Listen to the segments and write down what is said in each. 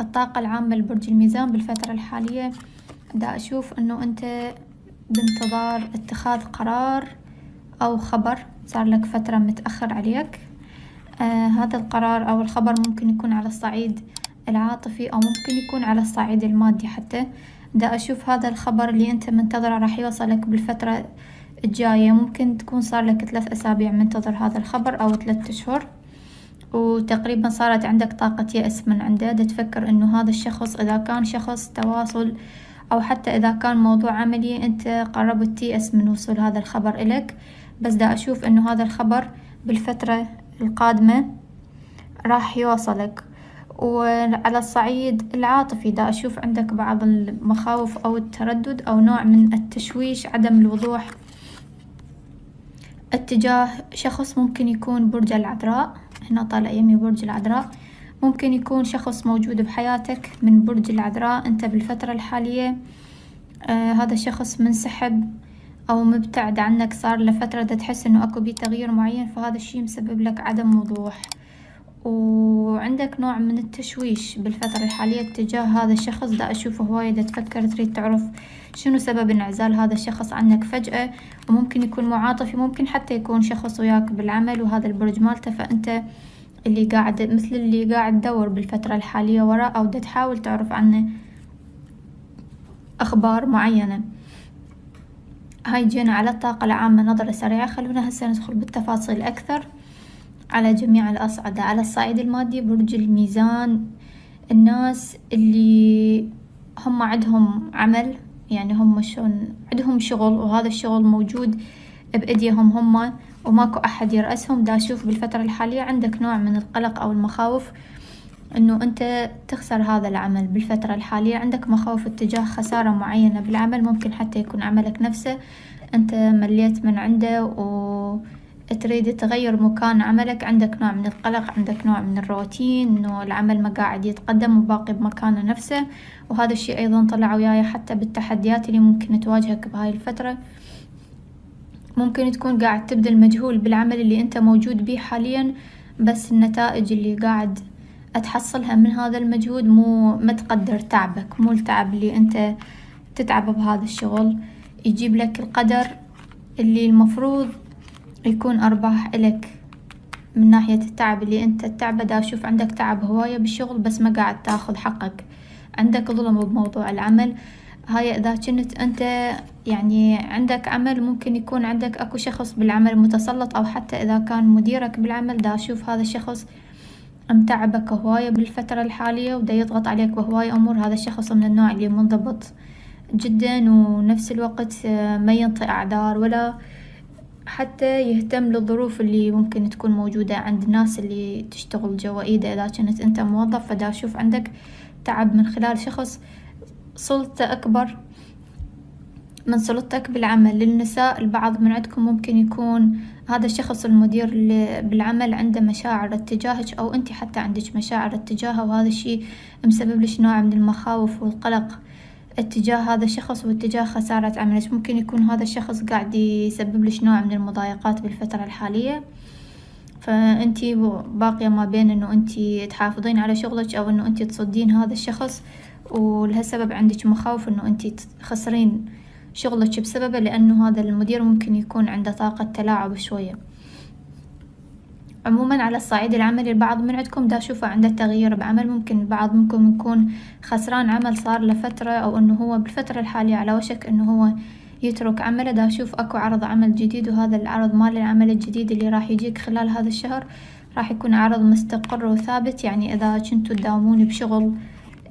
الطاقة العامة لبرج الميزان بالفترة الحالية دا أشوف إنه أنت بانتظار اتخاذ قرار أو خبر صار لك فترة متأخر عليك. آه هذا القرار أو الخبر ممكن يكون على الصعيد العاطفي أو ممكن يكون على الصعيد المادي حتى. دا أشوف هذا الخبر اللي أنت منتظره راح يوصلك بالفترة الجاية. ممكن تكون صار لك ثلاث أسابيع منتظر هذا الخبر أو ثلاثة أشهر. وتقريبا صارت عندك طاقة يأس من عنده. دا تفكر إنه هذا الشخص إذا كان شخص تواصل أو حتى إذا كان موضوع عملي أنت قربت تيأس من وصول هذا الخبر إلك. بس دا أشوف إنه هذا الخبر بالفترة القادمة راح يوصلك. وعلى الصعيد العاطفي دا أشوف عندك بعض المخاوف أو التردد أو نوع من التشويش عدم الوضوح اتجاه شخص ممكن يكون برج العذراء. هنا طالع يمي برج العذراء. ممكن يكون شخص موجود بحياتك من برج العذراء. أنت بالفترة الحالية آه هذا الشخص منسحب أو مبتعد عنك. صار لفترة تحس إنه أكو بيه تغيير معين فهذا الشي مسبب لك عدم وضوح. وعندك نوع من التشويش بالفترة الحالية تجاه هذا الشخص. دا أشوفه هواية دا تفكر تريد تعرف شنو سبب انعزال هذا الشخص عنك فجأة؟ وممكن يكون معاطفي ممكن حتى يكون شخص وياك بالعمل وهذا البرج مالته. فأنت اللي قاعد مثل اللي قاعد تدور بالفترة الحالية وراء أو تحاول تعرف عنه أخبار معينة. هاي جينا على الطاقة العامة نظرة سريعة. خلونا هسه ندخل بالتفاصيل أكثر. على جميع الأصعدة على الصعيد المادي برج الميزان. الناس اللي هم عندهم عمل يعني هم شلون عندهم شغل وهذا الشغل موجود بأيديهم هم وماكو أحد يرأسهم. دا أشوف بالفترة الحالية عندك نوع من القلق أو المخاوف إنه أنت تخسر هذا العمل. بالفترة الحالية عندك مخاوف اتجاه خسارة معينة بالعمل ممكن حتى يكون عملك نفسه أنت مليت من عنده و تريد تغير مكان عملك عندك نوع من القلق عندك نوع من الروتين إنه العمل ما قاعد يتقدم وباقي بمكانه نفسه. وهذا الشي أيضا طلع وياي حتى بالتحديات اللي ممكن تواجهك بهاي الفترة. ممكن تكون قاعد تبذل مجهول بالعمل اللي أنت موجود بيه حاليا بس النتائج اللي قاعد تحصلها من هذا المجهود مو ما تقدر تعبك مو التعب اللي أنت تتعب بهذا الشغل. يجيب لك القدر اللي المفروض يكون أرباح إلك من ناحية التعب اللي أنت تتعبه دا أشوف عندك تعب هواية بالشغل بس ما قاعد تاخذ حقك. عندك ظلم بموضوع العمل. هاي إذا كنت أنت يعني عندك عمل ممكن يكون عندك أكو شخص بالعمل متسلط أو حتى إذا كان مديرك بالعمل دا أشوف هذا الشخص متعبك هواية بالفترة الحالية ودا يضغط عليك بهواية أمور. هذا الشخص من النوع اللي منضبط جدا ونفس الوقت ما ينطي أعذار ولا حتى يهتم للظروف اللي ممكن تكون موجودة عند الناس اللي تشتغل جوا إيده إذا كنت أنت موظف فدا أشوف عندك تعب من خلال شخص سلطة أكبر من سلطتك بالعمل. للنساء البعض من عندكم ممكن يكون هذا الشخص المدير اللي بالعمل عنده مشاعر اتجاهك أو أنت حتى عندك مشاعر اتجاهه وهذا الشي مسبب لك نوع من المخاوف والقلق. اتجاه هذا الشخص واتجاه خسارة عملك ممكن يكون هذا الشخص قاعد يسبب لك نوع من المضايقات بالفترة الحالية؟ فأنتي باقية ما بين إنه أنتي تحافظين على شغلك أو إنه أنتي تصدين هذا الشخص ولهالسبب عندك مخاوف إنه أنتي تخسرين شغلك بسببه لأنه هذا المدير ممكن يكون عنده طاقة تلاعب شوية. عموما على الصعيد العملي البعض من عندكم دا أشوفه عنده تغيير بعمل ممكن البعض منكم يكون خسران عمل صار له فترة أو إنه هو بالفترة الحالية على وشك إنه هو يترك عمله. دا أشوف أكو عرض عمل جديد وهذا العرض مال العمل الجديد اللي راح يجيك خلال هذا الشهر راح يكون عرض مستقر وثابت. يعني إذا كنتوا تداومون بشغل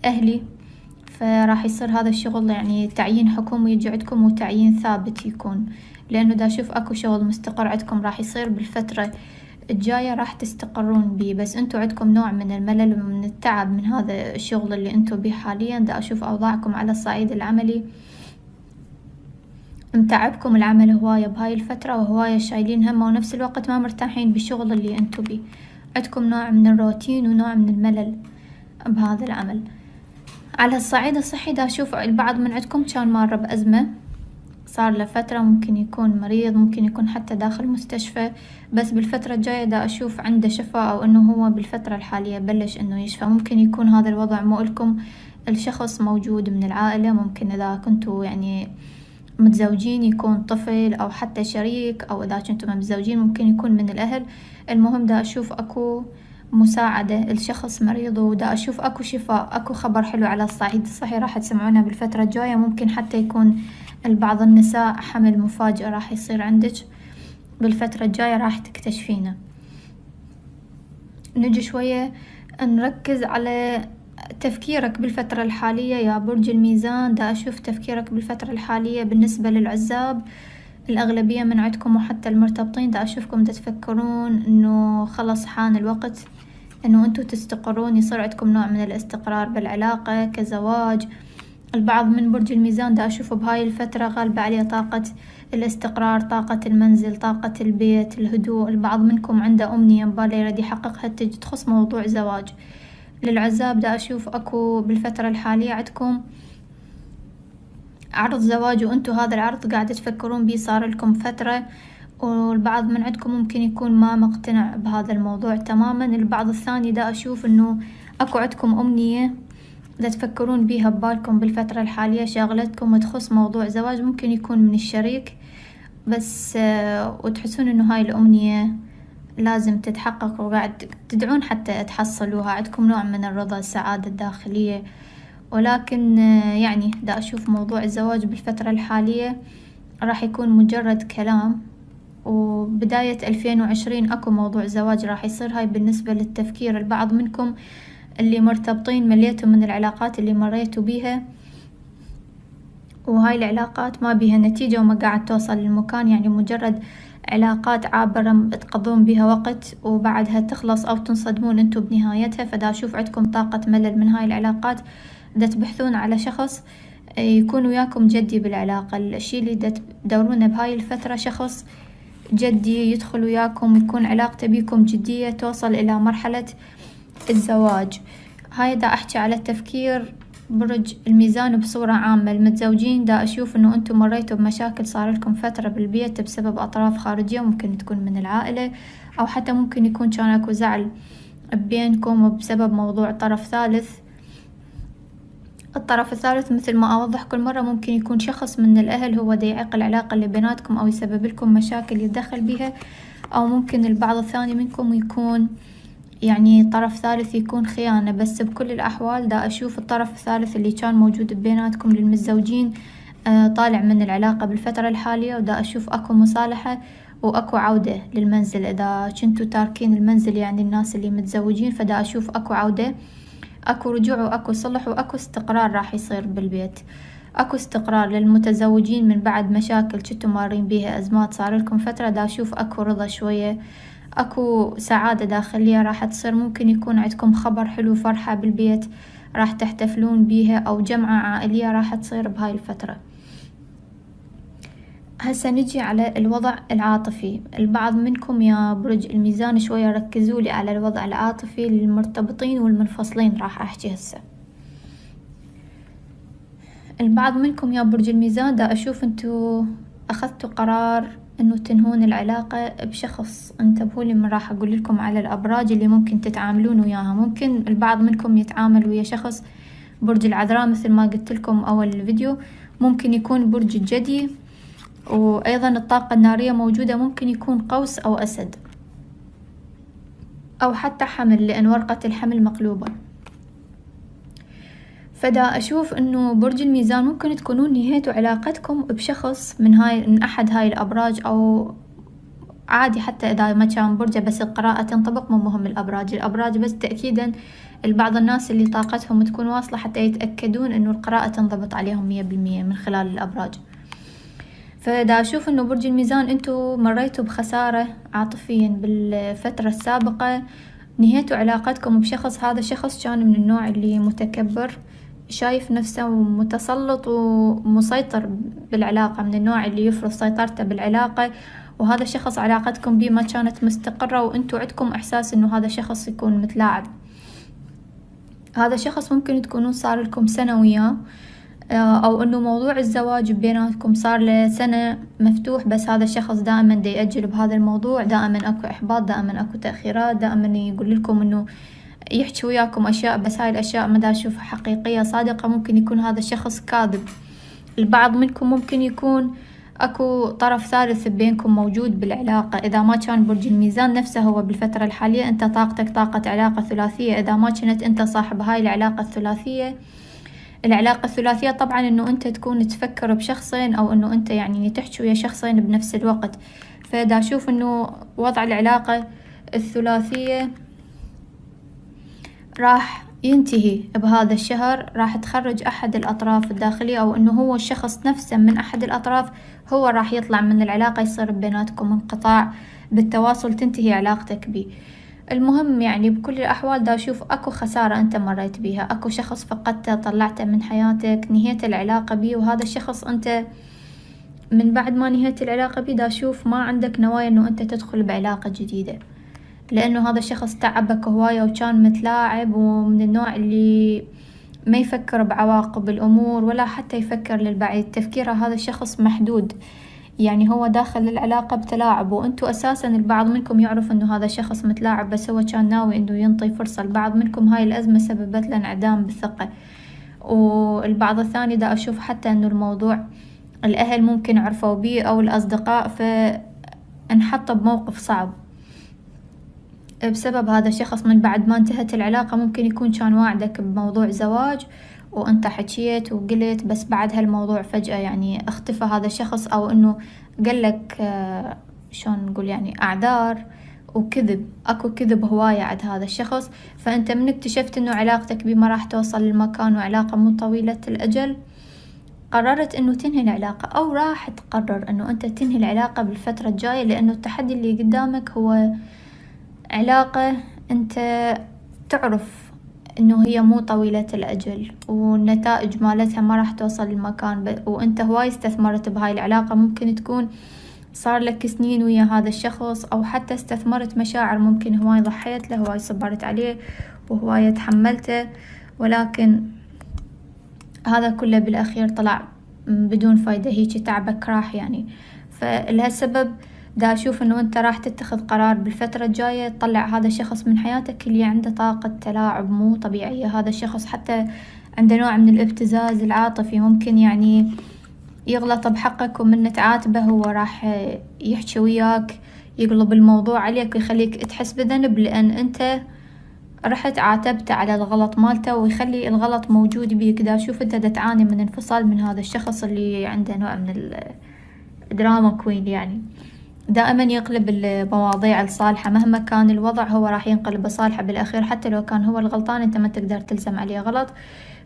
أهلي فراح يصير هذا الشغل يعني تعيين حكومي يجي عندكم وتعيين ثابت يكون. لأنه دا أشوف أكو شغل مستقر عندكم راح يصير بالفترة الجاية راح تستقرون بيه بس انتو عندكم نوع من الملل ومن التعب من هذا الشغل اللي انتو بيه حاليا. دا أشوف أوضاعكم على الصعيد العملي. متعبكم العمل هواية بهاي الفترة وهواية شايلين همه ونفس الوقت ما مرتاحين بالشغل اللي انتو بيه. عندكم نوع من الروتين ونوع من الملل بهذا العمل. على الصعيد الصحي دا أشوف البعض من عندكم كان مار بأزمة صار له فترة ممكن يكون مريض ممكن يكون حتى داخل مستشفى. بس بالفترة الجاية دا أشوف عنده شفاء أو إنه هو بالفترة الحالية بلش إنه يشفى. ممكن يكون هذا الوضع مو إلكم. الشخص موجود من العائلة. ممكن إذا كنتوا يعني متزوجين يكون طفل أو حتى شريك أو إذا كنتم متزوجين ممكن يكون من الأهل. المهم دا أشوف أكو مساعدة. الشخص مريض ودا أشوف أكو شفاء أكو خبر حلو على الصعيد. الصحي راح تسمعونه بالفترة الجاية. ممكن حتى يكون لبعض النساء حمل مفاجئ راح يصير عندك بالفترة الجاية راح تكتشفينه. نجي شوية نركز على تفكيرك بالفترة الحالية. يا برج الميزان دا أشوف تفكيرك بالفترة الحالية بالنسبة للعزاب. الأغلبية من عندكم وحتى المرتبطين دا أشوفكم دا تفكرون إنه خلص حان الوقت إنه أنتوا تستقرون. يصير عندكم نوع من الاستقرار بالعلاقة كزواج. البعض من برج الميزان دا أشوفه بهاي الفترة غالبة عليه طاقة الاستقرار طاقة المنزل طاقة البيت الهدوء. البعض منكم عنده أمنية مبالي يريد يحققها تخص موضوع زواج. للعزاب دا أشوف أكو بالفترة الحالية عندكم عرض زواج وأنتو هذا العرض قاعدة تفكرون بيه صار لكم فترة. والبعض من عندكم ممكن يكون ما مقتنع بهذا الموضوع تماما. البعض الثاني دا أشوف إنه أكو عندكم أمنية دا تفكرون بيها ببالكم بالفترة الحالية شغلتكم وتخص موضوع زواج ممكن يكون من الشريك بس وتحسون إنه هاي الأمنية لازم تتحقق وقاعد تدعون حتى تحصلوها. عندكم نوع من الرضا السعادة الداخلية. ولكن يعني دا أشوف موضوع الزواج بالفترة الحالية راح يكون مجرد كلام. وبداية ألفين وعشرين أكو موضوع زواج راح يصير. هاي بالنسبة للتفكير البعض منكم. اللي مرتبطين مليتوا من العلاقات اللي مريتوا بيها. وهاي العلاقات ما بيها نتيجة وما قاعد توصل للمكان يعني مجرد علاقات عابرة تقضون بها وقت وبعدها تخلص أو تنصدمون انتو بنهايتها. فدا أشوف عندكم طاقة ملل من هاي العلاقات دا تبحثون على شخص يكون وياكم جدي بالعلاقة. الشي اللي دا تدورونه بهاي الفترة شخص جدي يدخل وياكم يكون علاقته بيكم جدية توصل إلى مرحلة الزواج. هاي دا أحكي على التفكير برج الميزان بصورة عامة. المتزوجين دا أشوف إنه أنتم مريتوا بمشاكل صار لكم فترة بالبيت بسبب أطراف خارجية ممكن تكون من العائلة أو حتى ممكن يكون كان أكو زعل بينكم بسبب موضوع طرف ثالث. الطرف الثالث مثل ما أوضح كل مرة ممكن يكون شخص من الأهل هو دا يعيق العلاقة اللي بيناتكم أو يسبب لكم مشاكل يتدخل بيها أو ممكن البعض الثاني منكم يكون يعني طرف ثالث يكون خيانة بس بكل الأحوال دا أشوف الطرف الثالث اللي كان موجود بيناتكم للمتزوجين آه، طالع من العلاقة بالفترة الحالية ودا أشوف أكو مصالحة وأكو عودة للمنزل. إذا كنتوا تاركين المنزل يعني الناس اللي متزوجين فدا أشوف أكو عودة أكو رجوع وأكو صلح وأكو استقرار راح يصير بالبيت. أكو استقرار للمتزوجين من بعد مشاكل كنتوا مارين بيها أزمات صار لكم فترة دا أشوف أكو رضا شوية. أكو سعادة داخلية راح تصير. ممكن يكون عندكم خبر حلو فرحة بالبيت راح تحتفلون بيها أو جمعة عائلية راح تصير بهاي الفترة. هسا نجي على الوضع العاطفي. البعض منكم يا برج الميزان شوية ركزوا لي على الوضع العاطفي للمرتبطين والمنفصلين راح أحكي هسا. البعض منكم يا برج الميزان دا أشوف أنتو أخذتوا قرار إنه تنهون العلاقة بشخص. انتبهوا لي من راح أقول لكم على الأبراج اللي ممكن تتعاملون وياها. ممكن البعض منكم يتعامل ويا شخص برج العذراء مثل ما قلت لكم أول الفيديو ممكن يكون برج الجدي وأيضا الطاقة النارية موجودة. ممكن يكون قوس أو أسد أو حتى حمل لأن ورقة الحمل مقلوبة. فدا أشوف إنه برج الميزان ممكن تكونون نهيتوا علاقتكم بشخص من هاي من أحد هاي الأبراج أو عادي حتى إذا ما كان برجة بس القراءة تنطبق مو مهم الأبراج. الأبراج بس تأكيدا لبعض الناس اللي طاقتهم تكون واصلة حتى يتأكدون إنه القراءة تنضبط عليهم مية بالمية من خلال الأبراج. فدا أشوف إنه برج الميزان أنتوا مريتوا بخسارة عاطفيا بالفترة السابقة نهيتوا علاقتكم بشخص هذا الشخص كان من النوع اللي متكبر. شايف نفسه متسلط ومسيطر بالعلاقة من النوع اللي يفرض سيطرته بالعلاقة. وهذا الشخص علاقتكم بيه ما كانت مستقرة وانتوا عندكم إحساس إنه هذا الشخص يكون متلاعب. هذا الشخص ممكن تكونون صار لكم سنة وياه أو إنه موضوع الزواج بيناتكم صار له سنة مفتوح بس هذا الشخص دائما دا يأجل بهذا الموضوع. دائما أكو إحباط دائما أكو تأخيرات دائما يقول لكم إنه يحكي وياكم أشياء بس هاي الأشياء ما دا أشوفها حقيقية صادقة ممكن يكون هذا الشخص كاذب. البعض منكم ممكن يكون أكو طرف ثالث بينكم موجود بالعلاقة. إذا ما كان برج الميزان نفسه هو بالفترة الحالية أنت طاقتك طاقة علاقة ثلاثية. إذا ما كنت أنت صاحب هاي العلاقة الثلاثية العلاقة الثلاثية طبعا إنه أنت تكون تفكر بشخصين أو إنه أنت يعني تحكي ويا شخصين بنفس الوقت. فدا أشوف إنه وضع العلاقة الثلاثية راح ينتهي بهذا الشهر راح تخرج أحد الأطراف الداخلية أو إنه هو الشخص نفسه من أحد الأطراف هو راح يطلع من العلاقة يصير بيناتكم انقطاع بالتواصل تنتهي علاقتك بيه المهم يعني بكل الأحوال دا أشوف أكو خسارة أنت مريت بيها أكو شخص فقدته طلعته من حياتك نهيت العلاقة بيه وهذا الشخص أنت من بعد ما نهيت العلاقة بيه دا أشوف ما عندك نوايا إنه أنت تدخل بعلاقة جديدة. لأنه هذا الشخص تعبك هواية وكان متلاعب ومن النوع اللي ما يفكر بعواقب الأمور ولا حتى يفكر للبعيد. تفكيره هذا الشخص محدود. يعني هو داخل العلاقة بتلاعب وانتو أساسا البعض منكم يعرف إنه هذا الشخص متلاعب بس هو كان ناوي إنه ينطي فرصة. البعض منكم هاي الأزمة سببت له انعدام بالثقة. والبعض الثاني دا أشوف حتى إنه الموضوع الأهل ممكن عرفوا بيه أو الأصدقاء فانحط بموقف صعب. بسبب هذا الشخص من بعد ما انتهت العلاقة ممكن يكون كان واعدك بموضوع زواج وأنت حكيت وقلت بس بعد هالموضوع فجأة يعني اختفى هذا الشخص أو إنه قالك آه، شلون نقول يعني أعذار وكذب. أكو كذب هواية عند هذا الشخص. فأنت من اكتشفت إنه علاقتك بيه ما راح توصل للمكان وعلاقة مو طويلة الأجل قررت إنه تنهي العلاقة أو راح تقرر إنه أنت تنهي العلاقة بالفترة الجاية لأنه التحدي اللي قدامك هو علاقة أنت تعرف إنه هي مو طويلة الأجل والنتائج مالتها ما راح توصل للمكان وأنت هواي استثمرت بهاي العلاقة. ممكن تكون صار لك سنين ويا هذا الشخص أو حتى استثمرت مشاعر ممكن هواي ضحيت له هواي صبرت عليه وهواي تحملته. ولكن هذا كله بالأخير طلع بدون فايدة هيجي تعبك راح يعني. فلهالسبب دا أشوف إنه أنت راح تتخذ قرار بالفترة الجاية تطلع هذا الشخص من حياتك اللي عنده طاقة تلاعب مو طبيعية. هذا الشخص حتى عنده نوع من الابتزاز العاطفي ممكن يعني يغلط بحقك ومن تعاتبه هو راح يحكي وياك يقلب الموضوع عليك ويخليك تحس بذنب لأن أنت رحت عاتبته على الغلط مالته ويخلي الغلط موجود بيك. دا شوف أنت دا تعاني من انفصال من هذا الشخص اللي عنده نوع من الدراما كوين يعني. دائما يقلب المواضيع لصالحه مهما كان الوضع هو راح ينقلب لصالحه بالأخير حتى لو كان هو الغلطان أنت ما تقدر تلزم عليه غلط.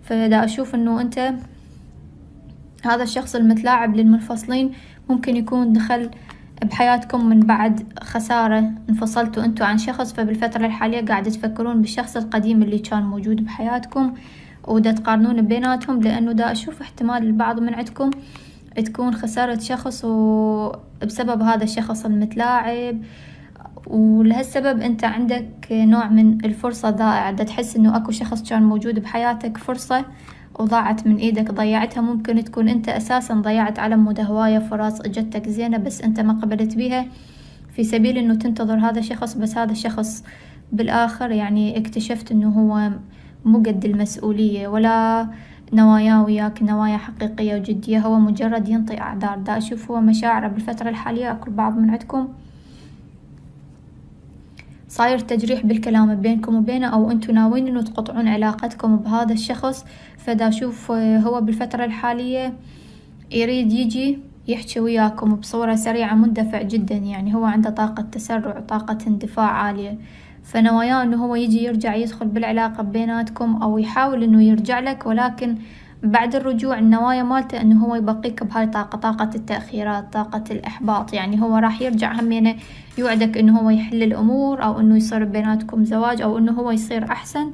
فدا أشوف إنه أنت هذا الشخص المتلاعب للمنفصلين ممكن يكون دخل بحياتكم من بعد خسارة انفصلتوا أنتوا عن شخص فبالفترة الحالية قاعد تفكرون بالشخص القديم اللي كان موجود بحياتكم ودا تقارنون بيناتهم لأنه دا أشوف احتمال البعض من عندكم تكون خسارة شخص وبسبب هذا الشخص المتلاعب. ولهالسبب أنت عندك نوع من الفرصة ضائعة دا تحس إنه أكو شخص كان موجود بحياتك فرصة وضاعت من إيدك ضيعتها. ممكن تكون أنت أساسا ضيعت على مود هواية فرص إجتك زينة بس أنت ما قبلت بيها. في سبيل إنه تنتظر هذا الشخص بس هذا الشخص بالآخر يعني اكتشفت إنه هو مو قد المسؤولية ولا نواياه وياك نوايا حقيقية وجدية. هو مجرد ينطي أعذار. دا أشوف هو مشاعره بالفترة الحالية. أكو البعض من عندكم. صاير تجريح بالكلام بينكم وبينه أو أنتوا ناويين إنه تقطعون علاقتكم بهذا الشخص. فدا أشوف هو بالفترة الحالية يريد يجي يحكي وياكم بصورة سريعة مندفع جدا. يعني هو عنده طاقة تسرع طاقة اندفاع عالية. فنواياه إنه هو يجي يرجع يدخل بالعلاقة بيناتكم أو يحاول إنه يرجع لك ولكن بعد الرجوع النوايا مالته إنه هو يبقيك بهاي طاقة طاقة التأخيرات طاقة الإحباط. يعني هو راح يرجع همينه يوعدك إنه هو يحل الأمور أو إنه يصير بيناتكم زواج أو إنه هو يصير أحسن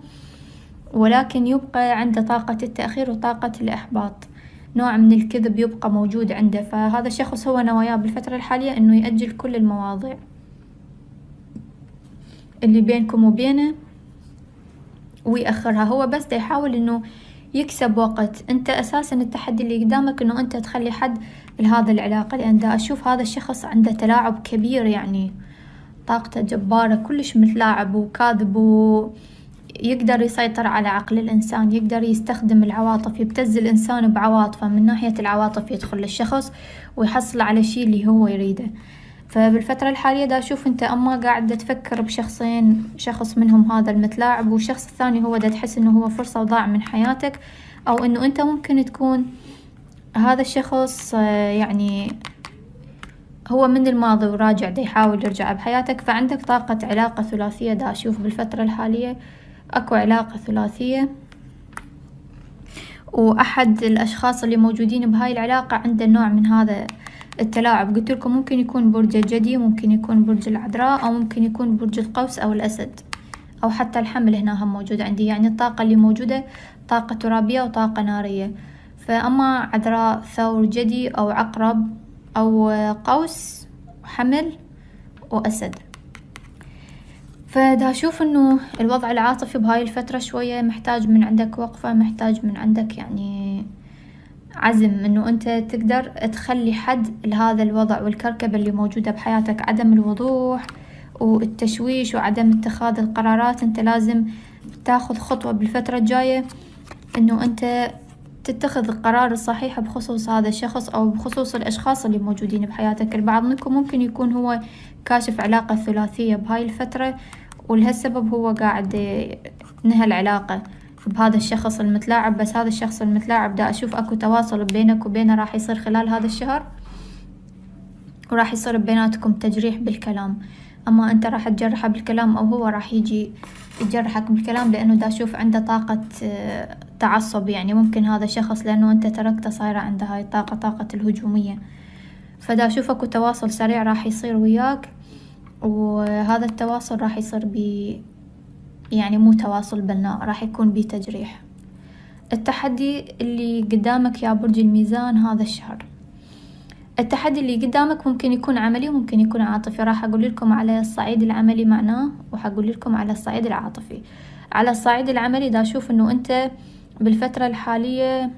ولكن يبقى عنده طاقة التأخير وطاقة الإحباط. نوع من الكذب يبقى موجود عنده. فهذا الشخص هو نواياه بالفترة الحالية إنه يأجل كل المواضيع. اللي بينكم وبينه ويأخرها. هو بس يحاول إنه يكسب وقت. أنت أساسا التحدي اللي قدامك إنه أنت تخلي حد لهذا العلاقة لأن دا أشوف هذا الشخص عنده تلاعب كبير يعني طاقته جبارة كلش متلاعب وكاذب و يقدر يسيطر على عقل الإنسان يقدر يستخدم العواطف يبتز الإنسان بعواطفه من ناحية العواطف يدخل للشخص ويحصل على شي اللي هو يريده. فبالفترة الحالية دا أشوف أنت أما قاعد تفكر بشخصين شخص منهم هذا المتلاعب والشخص الثاني هو دا تحس إنه هو فرصة وضاع من حياتك أو إنه أنت ممكن تكون هذا الشخص يعني هو من الماضي وراجع دا يحاول يرجع بحياتك فعندك طاقة علاقة ثلاثية دا أشوف بالفترة الحالية أكو علاقة ثلاثية. وأحد الأشخاص اللي موجودين بهاي العلاقة عنده نوع من هذا التلاعب. قلت لكم ممكن يكون برج الجدي ممكن يكون برج العذراء أو ممكن يكون برج القوس أو الأسد أو حتى الحمل هنا هم موجود عندي. يعني الطاقة اللي موجودة طاقة ترابية وطاقة نارية. فأما عذراء ثور جدي أو عقرب أو قوس حمل وأسد. فدا أشوف إنه الوضع العاطفي بهاي الفترة شوية محتاج من عندك وقفة محتاج من عندك يعني عزم إنه أنت تقدر تخلي حد لهذا الوضع والكركبة اللي موجودة بحياتك عدم الوضوح والتشويش وعدم اتخاذ القرارات. أنت لازم تاخذ خطوة بالفترة الجاية إنه أنت تتخذ القرار الصحيح بخصوص هذا الشخص أو بخصوص الأشخاص اللي موجودين بحياتك. البعض منكم ممكن يكون هو كاشف علاقة ثلاثية بهاي الفترة ولهالسبب هو قاعد نهى العلاقة. بهذا الشخص المتلاعب بس هذا الشخص المتلاعب دا أشوف أكو تواصل بينك وبينه راح يصير خلال هذا الشهر وراح يصير بيناتكم تجريح بالكلام. أما أنت راح تجرحه بالكلام أو هو راح يجي يجرحك بالكلام لأنه دا أشوف عنده طاقة آه، تعصب يعني. ممكن هذا الشخص لأنه أنت تركته صايرة عنده هاي الطاقة طاقة الهجومية. فدا أشوف أكو تواصل سريع راح يصير وياك وهذا التواصل راح يصير ب يعني مو تواصل بناء راح يكون بتجريح التحدي اللي قدامك يا برج الميزان هذا الشهر. التحدي اللي قدامك ممكن يكون عملي وممكن يكون عاطفي. راح أقول لكم على الصعيد العملي معناه وحقول لكم على الصعيد العاطفي. على الصعيد العملي دا أشوف إنه أنت بالفترة الحالية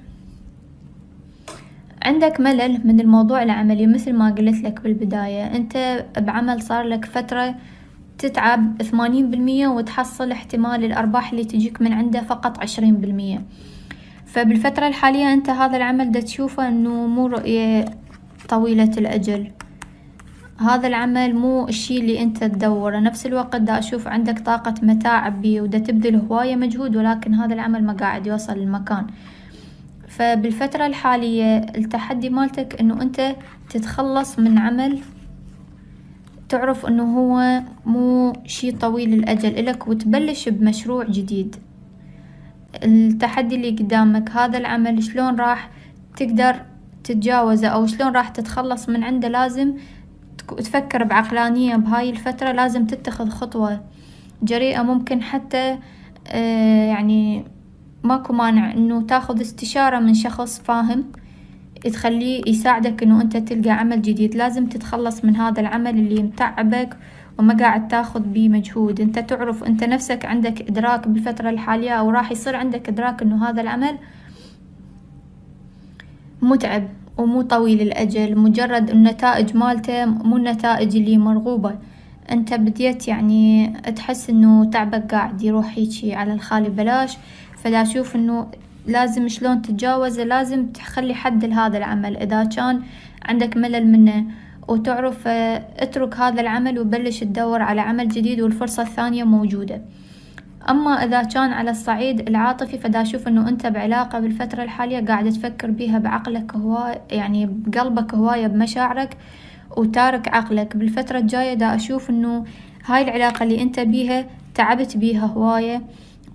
عندك ملل من الموضوع العملي مثل ما قلت لك بالبداية أنت بعمل صار لك فترة تتعب ثمانين بالمية وتحصل احتمال الأرباح اللي تجيك من عنده فقط عشرين بالمية. فبالفترة الحالية أنت هذا العمل دا تشوفه أنه مو رؤية طويلة الأجل. هذا العمل مو الشي اللي أنت تدوره. نفس الوقت دا أشوف عندك طاقة متاعب بيه ودا تبذل هواية مجهود ولكن هذا العمل ما قاعد يوصل للمكان. فبالفترة الحالية التحدي مالتك إنه أنت تتخلص من عمل تعرف إنه هو مو شي طويل الأجل إلك وتبلش بمشروع جديد. التحدي اللي قدامك هذا العمل شلون راح تقدر تتجاوزه أو شلون راح تتخلص من عنده؟ لازم تفكر بعقلانية بهاي الفترة لازم تتخذ خطوة جريئة. ممكن حتى آه، يعني ماكو مانع إنه تاخذ استشارة من شخص فاهم. تخليه يساعدك إنه أنت تلقى عمل جديد. لازم تتخلص من هذا العمل اللي متعبك وما قاعد تاخذ بيه مجهود. أنت تعرف أنت نفسك عندك إدراك بالفترة الحالية أو راح يصير عندك إدراك إنه هذا العمل متعب ومو طويل الأجل مجرد النتائج مالته مو النتائج اللي مرغوبة. أنت بديت يعني تحس إنه تعبك قاعد يروح هيجي على الخالي بلاش. فلا أشوف إنه لازم شلون تتجاوزه لازم تخلي حد لهذا العمل. إذا كان عندك ملل منه وتعرف اترك هذا العمل وبلش تدور على عمل جديد والفرصة الثانية موجودة. أما إذا كان على الصعيد العاطفي فدا أشوف إنه أنت بعلاقة بالفترة الحالية قاعد تفكر بيها بعقلك هواية يعني بقلبك هواية بمشاعرك وتارك عقلك. بالفترة الجاية دا أشوف إنه هاي العلاقة اللي أنت بيها تعبت بيها هواية.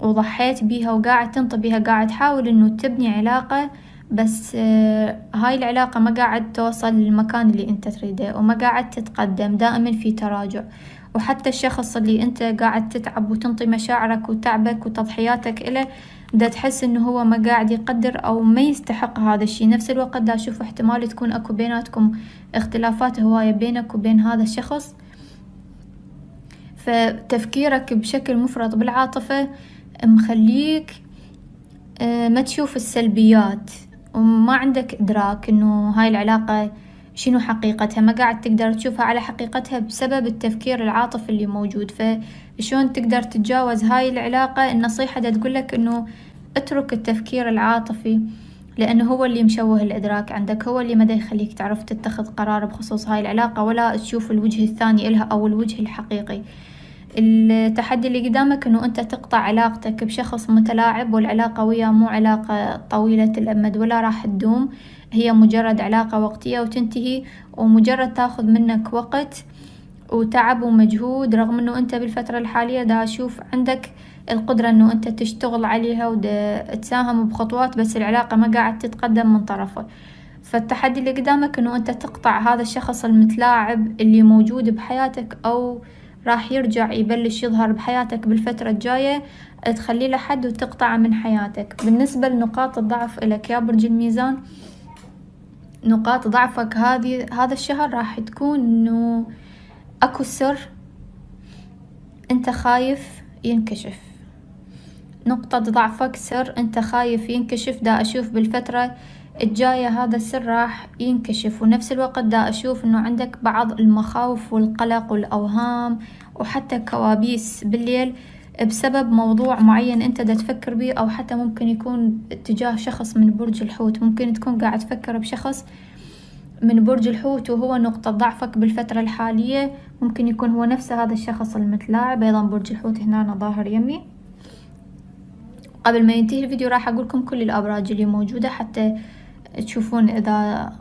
وضحيت بيها وقاعد تنطي بيها قاعد تحاول إنه تبني علاقة بس آه، هاي العلاقة ما قاعد توصل للمكان اللي أنت تريده وما قاعد تتقدم دائما في تراجع. وحتى الشخص اللي أنت قاعد تتعب وتنطي مشاعرك وتعبك وتضحياتك إله دا تحس إنه هو ما قاعد يقدر أو ما يستحق هذا الشي. نفس الوقت دا أشوف احتمال تكون أكو بيناتكم اختلافات هواية بينك وبين هذا الشخص. فتفكيرك بشكل مفرط بالعاطفة مخليك آه، ما تشوف السلبيات وما عندك إدراك إنه هاي العلاقة شنو حقيقتها ما قاعد تقدر تشوفها على حقيقتها بسبب التفكير العاطفي اللي موجود. فشون تقدر تتجاوز هاي العلاقة؟ النصيحة دا تقولك إنه اترك التفكير العاطفي لأنه هو اللي مشوه الإدراك عندك هو اللي مدى يخليك تعرف تتخذ قرار بخصوص هاي العلاقة ولا تشوف الوجه الثاني إلها أو الوجه الحقيقي. التحدي اللي قدامك إنه أنت تقطع علاقتك بشخص متلاعب والعلاقة وياه مو علاقة طويلة الأمد ولا راح تدوم. هي مجرد علاقة وقتية وتنتهي ومجرد تاخذ منك وقت وتعب ومجهود رغم إنه أنت بالفترة الحالية دا أشوف عندك القدرة إنه أنت تشتغل عليها وتساهم بخطوات بس العلاقة ما قاعد تتقدم من طرفه، فالتحدي اللي قدامك إنه أنت تقطع هذا الشخص المتلاعب اللي موجود بحياتك أو راح يرجع يبلش يظهر بحياتك بالفترة الجاية تخلي له حد وتقطعه من حياتك، بالنسبة لنقاط الضعف إلك يا برج الميزان نقاط ضعفك هذي هذا الشهر راح تكون إنه أكو سر أنت خايف ينكشف. نقطة ضعفك سر أنت خايف ينكشف دا أشوف بالفترة الجاية هذا السر راح ينكشف ونفس الوقت دا أشوف إنه عندك بعض المخاوف والقلق والأوهام وحتى كوابيس بالليل بسبب موضوع معين أنت دا تفكر بيه أو حتى ممكن يكون تجاه شخص من برج الحوت. ممكن تكون قاعد تفكر بشخص من برج الحوت وهو نقطة ضعفك بالفترة الحالية. ممكن يكون هو نفس هذا الشخص المتلاعب أيضا برج الحوت هنا ظاهر يمي. قبل ما ينتهي الفيديو راح أقولكم كل الأبراج اللي موجودة حتى تشوفون إذا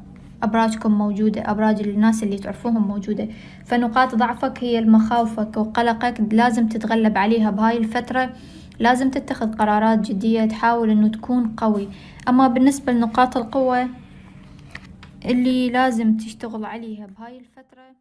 أبراجكم موجودة أبراج الناس اللي تعرفوهم موجودة. فنقاط ضعفك هي مخاوفك وقلقك لازم تتغلب عليها. بهاي الفترة لازم تتخذ قرارات جدية تحاول إنه تكون قوي. أما بالنسبة لنقاط القوة اللي لازم تشتغل عليها بهاي الفترة